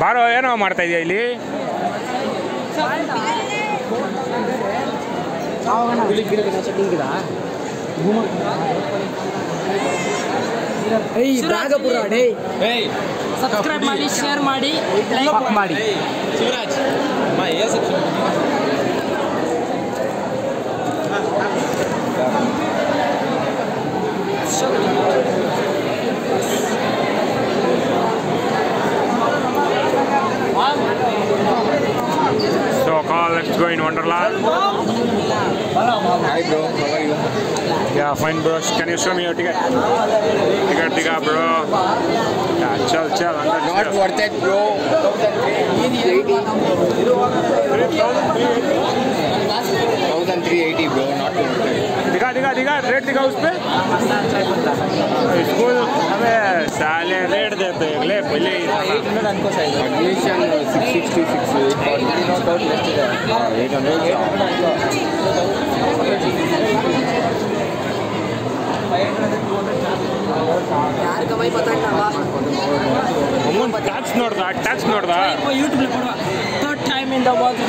ಬಾರೋ ಏನೋ ಮಾಡ್ತಾ ಇದೆಯಾ ಇಲ್ಲಿ? ಸಬ್ಸ್ಕ್ರೈಬ್ ಮಾಡಿ ಶೇರ್ ಮಾಡಿ ಲೈಕ್ ಮಾಡಿ. Shivraj all let's go in Wonderland. Hi bro, how are you? Yeah, fine bro. Can you show me your ticket? Ticket, ticket bro. Yeah, chal, chal. Not chal. worth it bro. not worth it. दिखा दिखा दिखा rate दिखा उस पर school हमें साले rate देते ले पहले 800 అనుకో size admission 666 840 not out next 800 800 అనుకో 500 ಯಾರು ಕಮಾಯಿ ಬತ್ತಾಂಡಲ್ಲ ಅಮ್ಮನ್ ಟ್ಯಾಕ್ಸ್ ನೋಡ್ದಾ ಟ್ಯಾಕ್ಸ್ ನೋಡ್ದಾ ಯೂಟ್ಯೂಬ್ ಕೊಡುವ ಥರ್ಡ್ ಟೈಮ್ ಇಂದ ವರ್ಲ್ಡ್